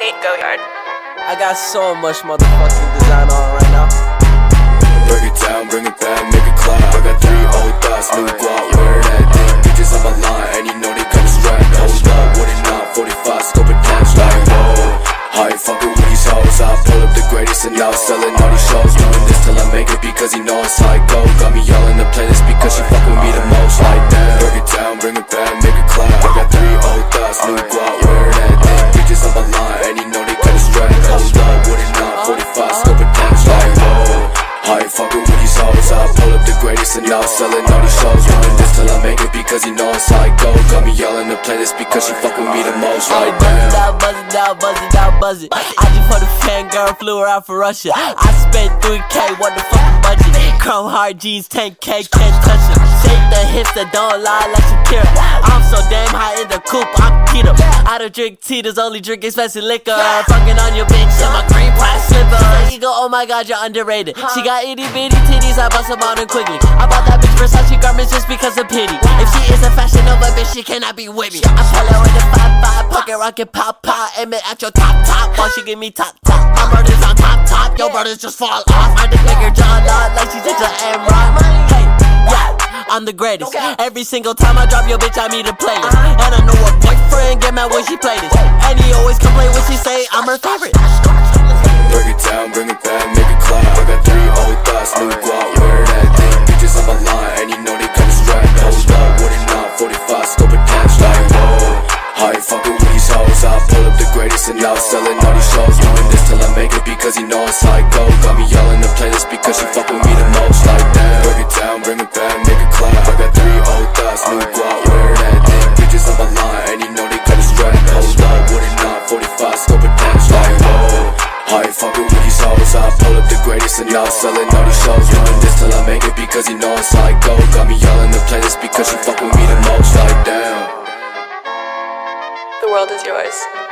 go yard. I got so much motherfucking design on right now. Break it down, bring it back, make it clap. I got three old thoughts, new guap, where that thing? Bitches on my line, and you know they kinda strapped. Hold up, what it not? 45 scope attached, like whoa. I ain't fucking with these hoes. I pull up the greatest and now selling all these shows. Doing this till I make it because he know it's how I go. Got me all in the playlist because she fuck now selling all these shows. Doing this till I make it because he know it's how I go. Got me all in the playlist because she fuck with me the most. I Like buzz it out, buzz it out, buzz it out, buzz it. I just put a fan girl, flew her out for Russia. I spent 3K, what the fucking budget? Chrome Hearts jeans, 10K, can't touch it. Shake the hips that don't lie like Shakira. I'm so damn high in the coop, I'm keto. I don't drink Tito's, only drink expensive liquor. Fucking on your bitch in my green plastic slipper. You go, oh my god, you're underrated. She got itty bitty titties, I bust them on her quickly. I bought that bitch Versace garments just because of pity. If she is a fashion Nova bitch, she cannot be with me. I pull her with the 5-5, pocket rocket pop pop, aim it at your top top. While she give me top top. My brother's on top top, your brothers just fall off. I just make her jaw lock like she's just an M-Rock. Hey, yeah. I'm the greatest. Every single time I drop your bitch, I meet a playlist. Uh-huh. And I know her boyfriend get mad when she play this. And he always complain when she say I'm her favorite. Break it down, bring it back, make it clap. I got three old thoughts, new guap, where that thing? Bitches on my line, and you know they kinda strapped. Hold up, what it not? 45 scope attached, like whoa. I ain't fucking with these hoes. I pull up the greatest and now selling all these shows. Doing this till I make it because he know it's how I go. Got me all in the playlist because she fuck with me the most, like that. Break it down, bring it back, I ain't fucking with these hoes. I pull up the greatest and now selling all these shows. Doing this till I make it because he know it's how I go. Got me all in the playlist because she fuck with me the most. Like damn. The world is yours.